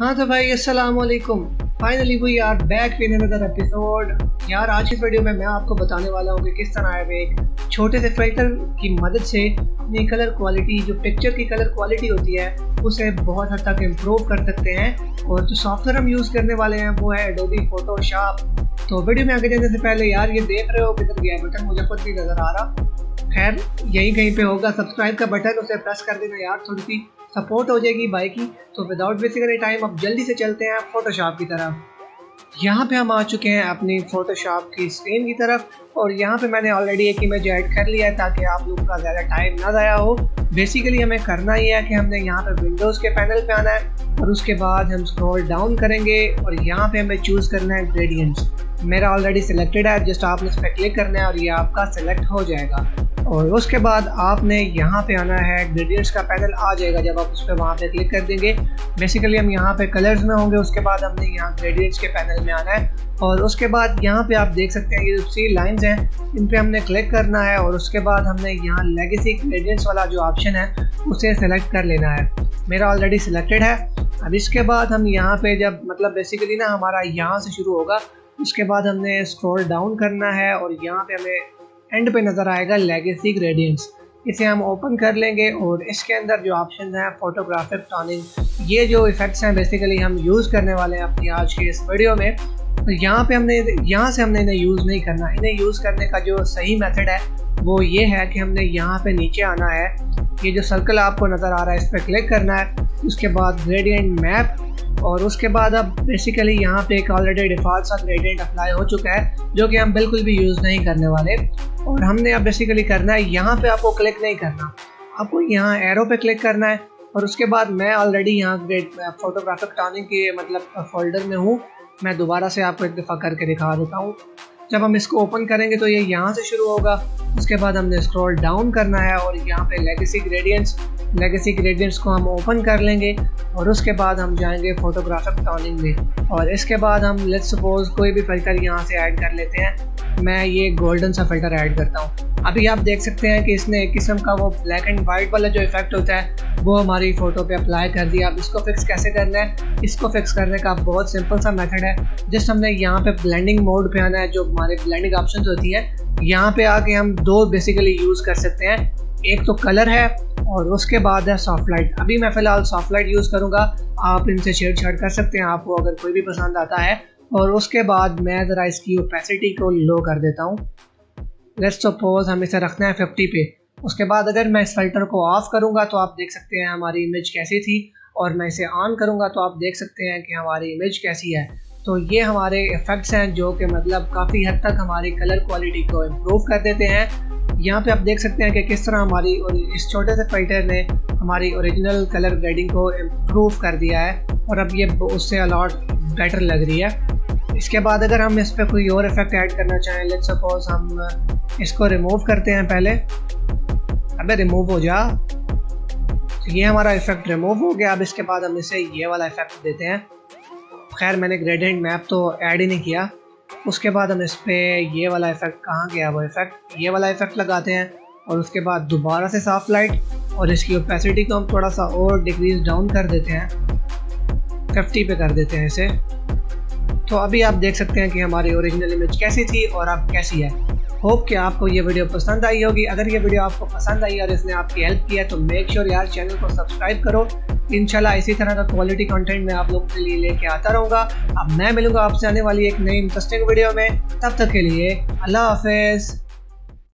हाँ तो भाई अस्सलाम वालेकुम finally we are back with another episode यार, आज इस वीडियो में मैं आपको बताने वाला हूँ कि किस तरह है एक छोटे से फ़िल्टर की मदद से अपनी कलर क्वालिटी जो पिक्चर की कलर क्वालिटी होती है, उसे बहुत हद तक इम्प्रूव कर सकते हैं। और जो सॉफ्टवेयर हम यूज़ करने वाले हैं, वो है एडोबी फोटोशॉप तो वीडियो में आगे जाने से पहले यार, ये देख रहे हो, किधर गया बटन मुझे खुद भी नज़र आ रहा। खैर, यहीं कहीं पे होगा। सब्सक्राइब का बटन उसे प्रेस कर देना यार, थोड़ी सी सपोर्ट हो जाएगी बाइक की। तो विदाउट वेस्टिंग एनी टाइम अब जल्दी से चलते हैं फोटोशॉप की तरफ़। यहाँ पे हम आ चुके हैं अपनी फोटोशॉप की स्क्रीन की तरफ़ और यहाँ पे मैंने ऑलरेडी एक इमेज ऐड कर लिया है ताकि आप लोगों का ज़्यादा टाइम ना ज़ाया हो। बेसिकली हमें करना ही है कि हमने यहाँ पे विंडोज़ के पैनल पे आना है और उसके बाद हम स्क्रॉल डाउन करेंगे और यहाँ पे हमें चूज़ करना है ग्रेडियंट्स मेरा ऑलरेडी सिलेक्टेड है जस्ट आपने उस पर क्लिक करना है और ये आपका सिलेक्ट हो जाएगा। और उसके बाद आपने यहाँ पे आना है ग्रेडियंट्स का पैनल आ जाएगा जब आप उस पर वहाँ पे क्लिक कर देंगे। बेसिकली हम यहाँ पे कलर्स में होंगे, उसके बाद हमने यहाँ ग्रेडियंट्स के पैनल में आना है। और उसके बाद यहाँ पे आप देख सकते हैं, ये जो सी लाइंस हैं, इन पे हमने क्लिक करना है और उसके बाद हमने यहाँ लेगेसी ग्रेडियंट्स वाला जो ऑप्शन है, उसे सेलेक्ट कर लेना है। मेरा ऑलरेडी सिलेक्टेड है। अब इसके बाद हम यहाँ पे जब मतलब बेसिकली ना हमारा यहाँ से शुरू होगा, उसके बाद हमने स्क्रॉल डाउन करना है और यहाँ पे हमें एंड पे नज़र आएगा लेगेसी ग्रेडियंट्स इसे हम ओपन कर लेंगे और इसके अंदर जो ऑप्शन हैं फोटोग्राफिक टॉनिंग ये जो इफ़ेक्ट्स हैं बेसिकली हम यूज़ करने वाले हैं अपनी आज के इस वीडियो में। तो यहाँ पे हमने, यहाँ से हमने इन्हें यूज़ नहीं करना। इन्हें यूज़ करने का जो सही मेथड है, वो ये है कि हमने यहाँ पे नीचे आना है। ये जो सर्कल आपको नज़र आ रहा है, इस पर क्लिक करना है। उसके बाद ग्रेडियंट मैप और उसके बाद अब बेसिकली यहाँ पे एक ऑलरेडी डिफ़ॉल्ट सा ग्रेडियंट अप्लाई हो चुका है, जो कि हम बिल्कुल भी यूज़ नहीं करने वाले। और हमने अब बेसिकली करना है, यहाँ पे आपको क्लिक नहीं करना। आपको यहाँ एरो पे क्लिक करना है, और उसके बाद मैं ऑलरेडी यहाँ ग्रेड फोटोग्राफिक टॉनिंग के मतलब फोल्डर में हूँ। मैं दोबारा से आपको एक दफ़ा करके दिखा देता हूँ। जब हम इसको ओपन करेंगे तो ये यहाँ से शुरू होगा। उसके बाद हमने स्क्रॉल डाउन करना है और यहाँ पे लेगेसी ग्रेडियंट्स लेगेसी ग्रेडियंट्स को हम ओपन कर लेंगे और उसके बाद हम जाएँगे फोटोग्राफिक टॉनिंग में। और इसके बाद हम लेट्स सपोज़ कोई भी फ़िल्टर यहाँ से ऐड कर लेते हैं। मैं ये गोल्डन सा फ़िल्टर ऐड करता हूँ। अभी आप देख सकते हैं कि इसने एक किस्म का वो ब्लैक एंड वाइट वाला जो इफ़ेक्ट होता है, वो हमारी फ़ोटो पे अप्लाई कर दिया। अब इसको फिक्स कैसे करना है? इसको फिक्स करने का बहुत सिंपल सा मेथड है। जस्ट हमने यहाँ पे ब्लेंडिंग मोड पे आना है, जो हमारे ब्लेंडिंग ऑप्शन होती है। यहाँ पे आके हम दो बेसिकली यूज़ कर सकते हैं। एक तो कलर है और उसके बाद है सॉफ्ट लाइट अभी मैं फ़िलहाल सॉफ्ट लाइट यूज़ करूँगा। आप इनसे छेड़छाड़ कर सकते हैं, आपको अगर कोई भी पसंद आता है। और उसके बाद मैं ज़रा इसकी ओपेसिटी को लो कर देता हूँ। लेट्स सपोज़ हम इसे रखना है फिफ्टी पे। उसके बाद अगर मैं इस फ़िल्टर को ऑफ़ करूँगा तो आप देख सकते हैं हमारी इमेज कैसी थी। और मैं इसे ऑन करूँगा तो आप देख सकते हैं कि हमारी इमेज कैसी है। तो ये हमारे इफ़ेक्ट्स हैं, जो कि मतलब काफ़ी हद तक हमारी कलर क्वालिटी को इम्प्रूव कर देते हैं। यहाँ पे आप देख सकते हैं कि किस तरह हमारी और इस छोटे से फ़िल्टर ने हमारी ओरिजिनल कलर ग्रेडिंग को इम्प्रूव कर दिया है और अब ये उससे अलॉट बेटर लग रही है। इसके बाद अगर हम इस पर कोई और इफ़ेक्ट ऐड करना चाहें लेट सपोज़ हम इसको रिमूव करते हैं पहले। अबे रिमूव हो जा। तो ये हमारा इफ़ेक्ट रिमूव हो गया। अब इसके बाद हम इसे ये वाला इफ़ेक्ट देते हैं। खैर, मैंने ग्रेडियंट मैप तो ऐड ही नहीं किया। उसके बाद हम इस पर ये वाला इफ़ेक्ट कहाँ गया? वो इफ़ेक्ट ये वाला इफ़ेक्ट लगाते हैं और उसके बाद दोबारा से साफ़ लाइट और इसकी ओपेसिटी को हम थोड़ा सा और डिक्रीज डाउन कर देते हैं। फिफ्टी पे कर देते हैं इसे। तो अभी आप देख सकते हैं कि हमारी ओरिजिनल इमेज कैसी थी और अब कैसी है। होप कि आपको ये वीडियो पसंद आई होगी। अगर ये वीडियो आपको पसंद आई और इसने आपकी हेल्प किया तो मेक श्योर यार चैनल को सब्सक्राइब करो। इनशाला इसी तरह का क्वालिटी कंटेंट मैं आप लोगों के लिए लेके आता रहूँगा। अब मैं मिलूँगा आपसे आने वाली एक नई इंटरेस्टिंग वीडियो में। तब तक के लिए अल्लाह हाफिज़।